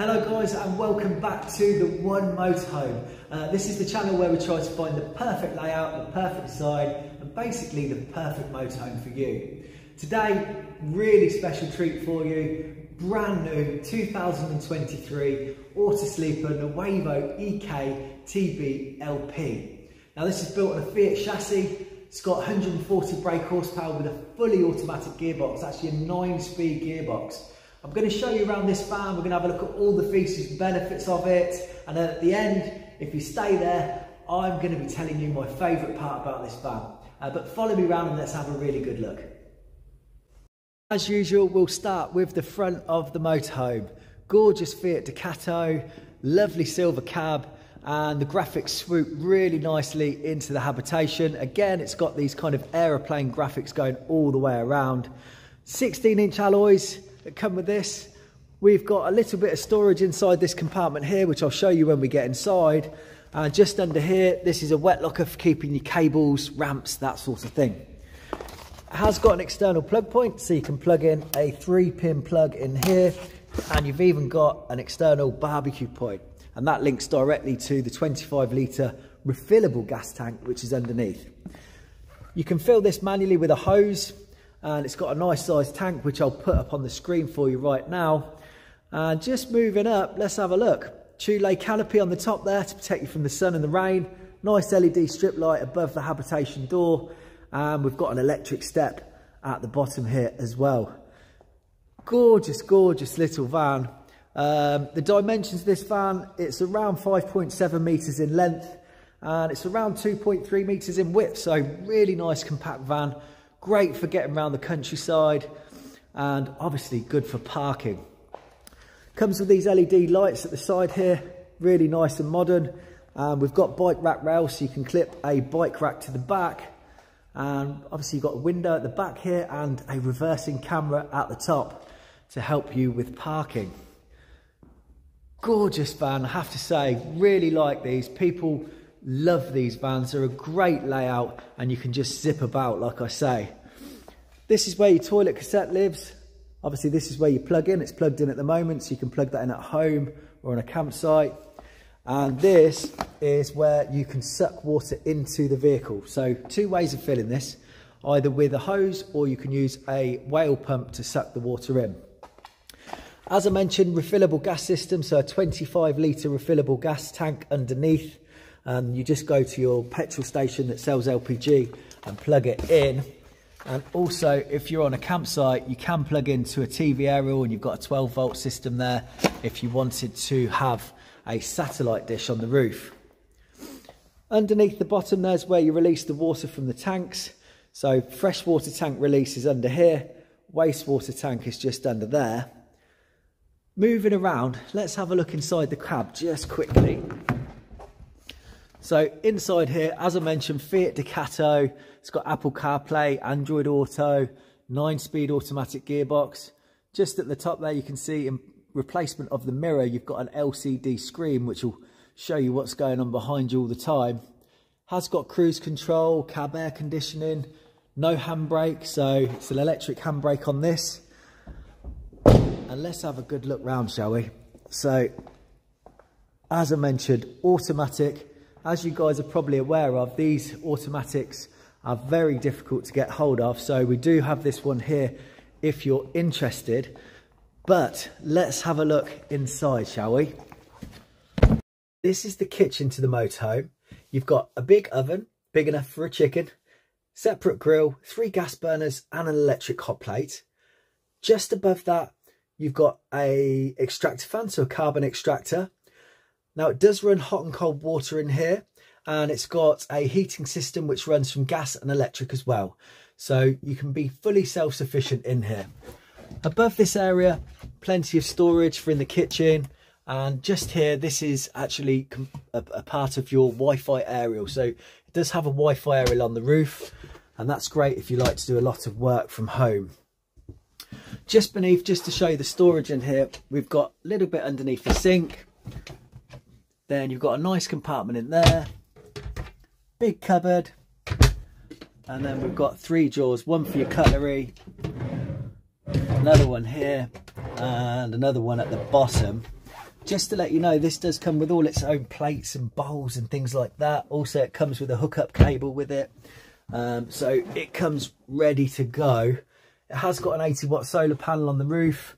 Hello guys and welcome back to the One Motorhome. Uh, this is the channel where we try to find the perfect layout, the perfect design and basically the perfect motorhome for you. Today, really special treat for you, brand new 2023 Autosleeper Nuevo EK TB LP. Now this is built on a Fiat chassis, it's got 140 brake horsepower with a fully automatic gearbox, actually a 9 speed gearbox. I'm going to show you around this van, we're going to have a look at all the features and benefits of it, and then at the end, if you stay there, I'm going to be telling you my favourite part about this van. Uh, but follow me around and let's have a really good look. As usual, we'll start with the front of the motorhome. Gorgeous Fiat Ducato, lovely silver cab, and the graphics swoop really nicely into the habitation. Again, it's got these kind of aeroplane graphics going all the way around. 16 inch alloys, that come with this. We've got a little bit of storage inside this compartment here, which I'll show you when we get inside. Uh, just under here, this is a wet locker for keeping your cables, ramps, that sort of thing. It has got an external plug point, so you can plug in a three pin plug in here. And you've even got an external barbecue point. And that links directly to the 25 litre refillable gas tank, which is underneath. You can fill this manually with a hose and it's got a nice sized tank which I'll put up on the screen for you right now. And just moving up, let's have a look. Thule canopy on the top there to protect you from the sun and the rain. Nice LED strip light above the habitation door. And we've got an electric step at the bottom here as well. Gorgeous, gorgeous little van. Um, the dimensions of this van, it's around 5.7 metres in length and it's around 2.3 metres in width. So really nice compact van Great for getting around the countryside and obviously good for parking. Comes with these LED lights at the side here, really nice and modern. Um, we've got bike rack rails so you can clip a bike rack to the back. And obviously you've got a window at the back here and a reversing camera at the top to help you with parking. Gorgeous van, I have to say, really like these. People Love these vans. They're a great layout and you can just zip about, like I say. This is where your toilet cassette lives. Obviously, this is where you plug in. It's plugged in at the moment, so you can plug that in at home or on a campsite. And this is where you can suck water into the vehicle. So two ways of filling this, either with a hose or you can use a whale pump to suck the water in. As I mentioned, refillable gas system, so a 25 litre refillable gas tank underneath and you just go to your petrol station that sells LPG and plug it in. And also, if you're on a campsite, you can plug into a TV aerial and you've got a 12 volt system there if you wanted to have a satellite dish on the roof. Underneath the bottom there's where you release the water from the tanks. So freshwater tank release is under here, wastewater tank is just under there. Moving around, let's have a look inside the cab just quickly. So inside here, as I mentioned, Fiat Ducato. It's got Apple CarPlay, Android Auto, 9-speed automatic gearbox. Just at the top there, you can see in replacement of the mirror, you've got an LCD screen, which will show you what's going on behind you all the time. Has got cruise control, cab air conditioning, no handbrake, so it's an electric handbrake on this. And let's have a good look round, shall we? So, as I mentioned, automatic, as you guys are probably aware of, these automatics are very difficult to get hold of. So we do have this one here if you're interested. But let's have a look inside, shall we? This is the kitchen to the motorhome. You've got a big oven, big enough for a chicken, separate grill, three gas burners and an electric hot plate. Just above that, you've got a extractor fan, so a carbon extractor. Now it does run hot and cold water in here and it's got a heating system which runs from gas and electric as well. So you can be fully self-sufficient in here. Above this area, plenty of storage for in the kitchen. And just here, this is actually a, part of your Wi-Fi aerial. So it does have a Wi-Fi aerial on the roof. And that's great if you like to do a lot of work from home. Just beneath, just to show you the storage in here, we've got a little bit underneath the sink then you've got a nice compartment in there, big cupboard, and then we've got three drawers, one for your cutlery, another one here, and another one at the bottom. just to let you know, this does come with all its own plates and bowls and things like that. Also, it comes with a hookup cable with it. Um, so it comes ready to go. It has got an 80 watt solar panel on the roof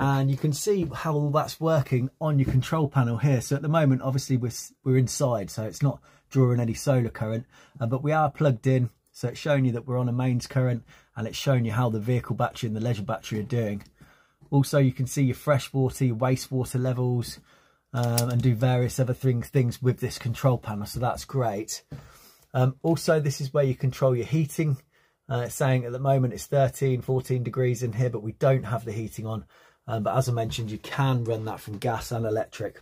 and you can see how all that's working on your control panel here. So at the moment, obviously we're, we're inside, so it's not drawing any solar current, uh, but we are plugged in. So it's showing you that we're on a mains current and it's showing you how the vehicle battery and the leisure battery are doing. Also, you can see your freshwater, your wastewater levels, um, and do various other things, things with this control panel. So that's great. Um, also, this is where you control your heating. Uh, saying at the moment it's 13, 14 degrees in here, but we don't have the heating on. Um, but as I mentioned, you can run that from gas and electric.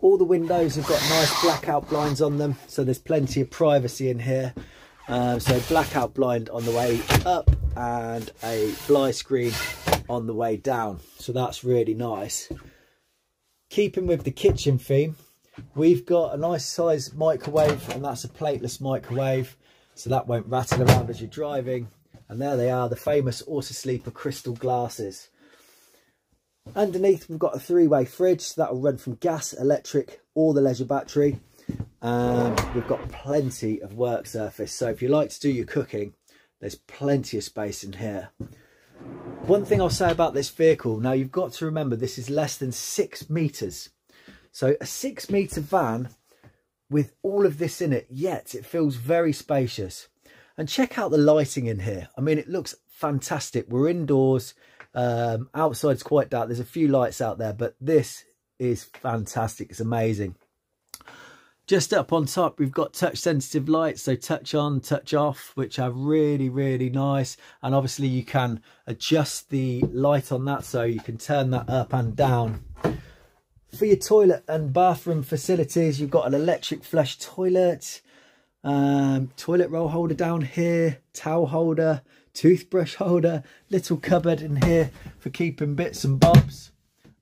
All the windows have got nice blackout blinds on them, so there's plenty of privacy in here. Uh, so blackout blind on the way up and a fly screen on the way down. So that's really nice. Keeping with the kitchen theme, we've got a nice size microwave and that's a plateless microwave. So that won't rattle around as you're driving. And there they are, the famous auto sleeper crystal glasses. Underneath, we've got a three-way fridge that'll run from gas, electric, or the leisure battery. And we've got plenty of work surface. So if you like to do your cooking, there's plenty of space in here. One thing I'll say about this vehicle, now you've got to remember this is less than six meters. So a six meter van with all of this in it, yet it feels very spacious. And check out the lighting in here. I mean, it looks fantastic. We're indoors. Um, outside's quite dark. There's a few lights out there, but this is fantastic. It's amazing. Just up on top, we've got touch sensitive lights. So touch on, touch off, which are really, really nice. And obviously you can adjust the light on that. So you can turn that up and down. For your toilet and bathroom facilities, you've got an electric flush toilet, um, toilet roll holder down here, towel holder, toothbrush holder, little cupboard in here for keeping bits and bobs.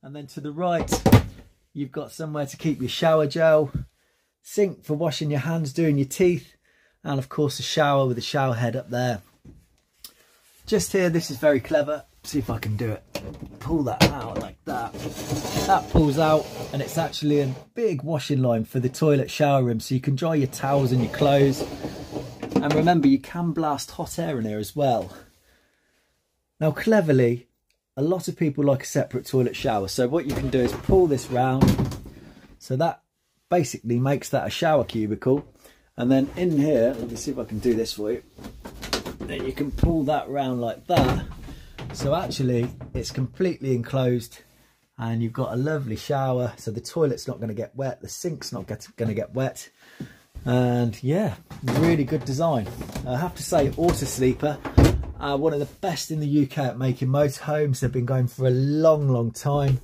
And then to the right, you've got somewhere to keep your shower gel, sink for washing your hands, doing your teeth, and of course a shower with a shower head up there. Just here, this is very clever. See if I can do it. Pull that out like that. That pulls out and it's actually a big washing line for the toilet shower room so you can dry your towels and your clothes and remember, you can blast hot air in here as well. Now, cleverly, a lot of people like a separate toilet shower. So what you can do is pull this round. So that basically makes that a shower cubicle. And then in here, let me see if I can do this for you. Then you can pull that round like that. So actually, it's completely enclosed and you've got a lovely shower. So the toilet's not going to get wet. The sink's not going to get wet and yeah really good design. I have to say Autosleeper are one of the best in the uk at making motorhomes they've been going for a long long time.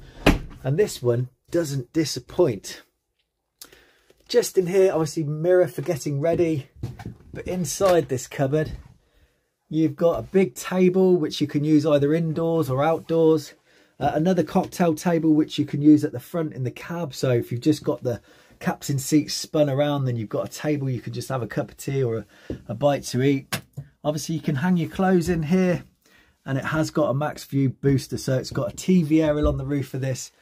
And this one doesn't disappoint. Just in here obviously mirror for getting ready. But inside this cupboard you've got a big table which you can use either indoors or outdoors. Uh, another cocktail table which you can use at the front in the cab. So if you've just got the captain seats spun around then you've got a table you can just have a cup of tea or a, a bite to eat. Obviously you can hang your clothes in here and it has got a Maxview booster so it's got a TV aerial on the roof of this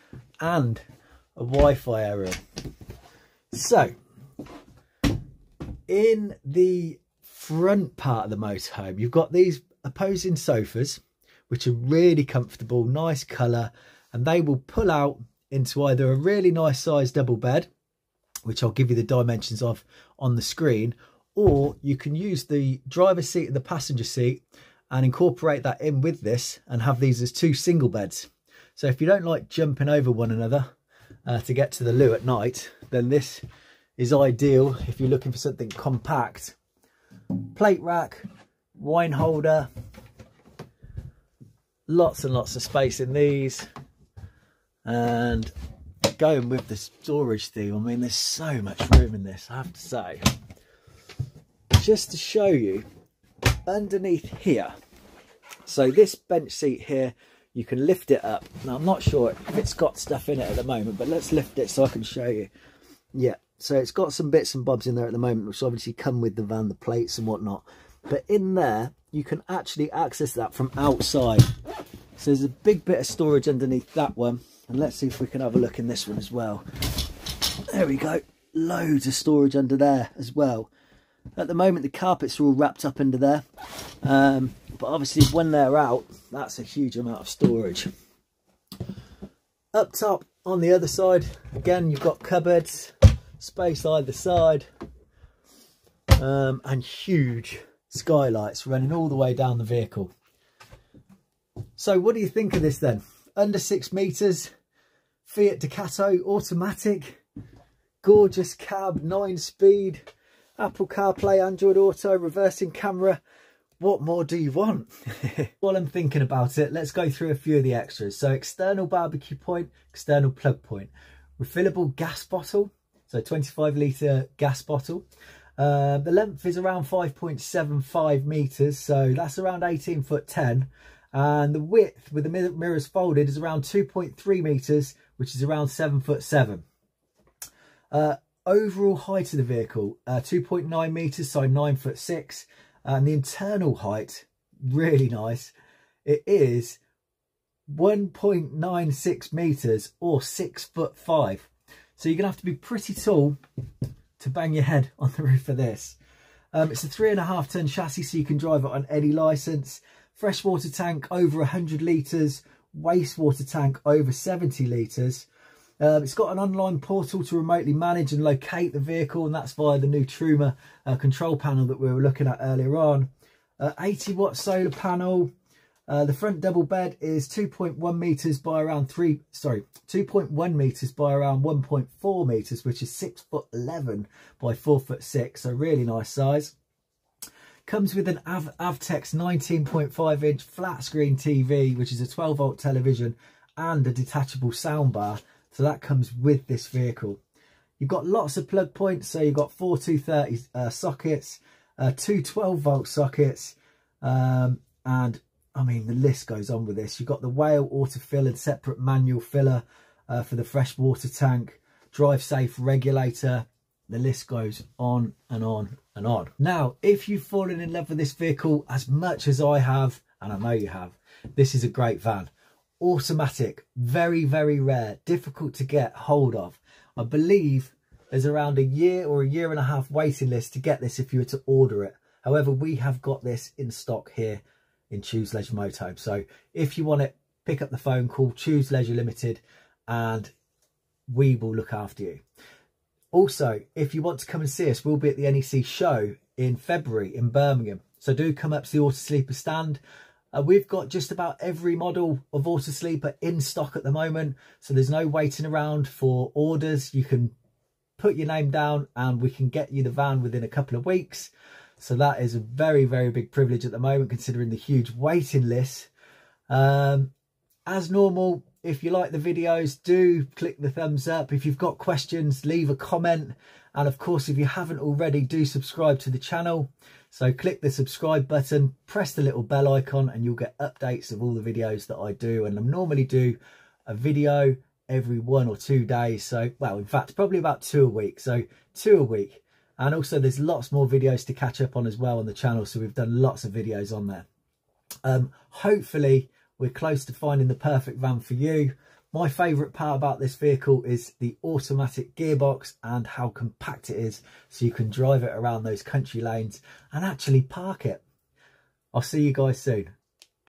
and a Wi-Fi aerial. So in the front part of the motorhome you've got these opposing sofas which are really comfortable nice colour and they will pull out into either a really nice size double bed which I'll give you the dimensions of on the screen, or you can use the driver's seat and the passenger seat and incorporate that in with this and have these as two single beds. So if you don't like jumping over one another uh, to get to the loo at night, then this is ideal if you're looking for something compact. Plate rack, wine holder, lots and lots of space in these and going with the storage theme, I mean, there's so much room in this, I have to say. Just to show you, underneath here, so this bench seat here, you can lift it up. Now, I'm not sure if it's got stuff in it at the moment, but let's lift it so I can show you. Yeah, so it's got some bits and bobs in there at the moment, which obviously come with the van, the plates and whatnot. But in there, you can actually access that from outside. So there's a big bit of storage underneath that one. And let's see if we can have a look in this one as well. There we go. Loads of storage under there as well. At the moment, the carpets are all wrapped up under there. Um, but obviously, when they're out, that's a huge amount of storage. Up top, on the other side, again, you've got cupboards, space either side, um, and huge skylights running all the way down the vehicle. So what do you think of this then? Under six meters, Fiat Ducato automatic, gorgeous cab, nine speed, Apple CarPlay, Android Auto, reversing camera. What more do you want? While I'm thinking about it, let's go through a few of the extras. So external barbecue point, external plug point, refillable gas bottle, so 25 litre gas bottle. Uh, the length is around 5.75 metres, so that's around 18 foot 10 and the width with the mirrors folded is around 2.3 meters which is around 7 foot 7 uh, overall height of the vehicle uh, 2.9 meters so 9 foot 6 and the internal height really nice. It is 1.96 meters or 6 foot 5 so you're gonna have to be pretty tall to bang your head on the roof of this. Um, it's a three and a half ton chassis so you can drive it on any license freshwater tank over 100 litres, wastewater tank over 70 litres. Um, it's got an online portal to remotely manage and locate the vehicle and that's via the new Truma uh, control panel that we were looking at earlier on. Uh, 80 watt solar panel. Uh, the front double bed is 2.1 meters by around 3, sorry, 2.1 meters by around 1.4 meters, which is 6 foot 11 by 4 foot 6, so really nice size. Comes with an Av Avtex 19.5 inch flat screen TV, which is a 12 volt television and a detachable soundbar. So that comes with this vehicle. You've got lots of plug points. So you've got four 230 uh, sockets, uh, two 12 volt sockets. Um, and I mean, the list goes on with this. You've got the whale autofill and separate manual filler uh, for the fresh water tank, drive safe regulator. The list goes on and on and on. Now, if you've fallen in love with this vehicle as much as I have, and I know you have, this is a great van. Automatic, very, very rare, difficult to get hold of. I believe there's around a year or a year and a half waiting list to get this if you were to order it. However, we have got this in stock here in Choose Leisure Motorhome. So if you want it, pick up the phone, call Choose Leisure Limited and we will look after you. Also, if you want to come and see us, we'll be at the NEC show in February in Birmingham. So do come up to the Auto Sleeper stand. Uh, we've got just about every model of Auto Sleeper in stock at the moment. So there's no waiting around for orders. You can put your name down and we can get you the van within a couple of weeks. So that is a very, very big privilege at the moment, considering the huge waiting list. Um, as normal, if you like the videos, do click the thumbs up. If you've got questions, leave a comment. And of course, if you haven't already, do subscribe to the channel. So click the subscribe button, press the little bell icon, and you'll get updates of all the videos that I do. And I normally do a video every one or two days. So, well, in fact, probably about two a week. So two a week. And also there's lots more videos to catch up on as well on the channel. So we've done lots of videos on there. Um, hopefully we're close to finding the perfect van for you. My favourite part about this vehicle is the automatic gearbox and how compact it is so you can drive it around those country lanes and actually park it. I'll see you guys soon.